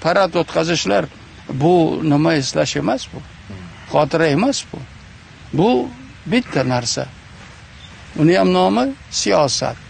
parad o'tkazishlar bu nima eslash emas bu. Xotira emas bu. Bu bitta narsa. Uni ham nomi siyosat.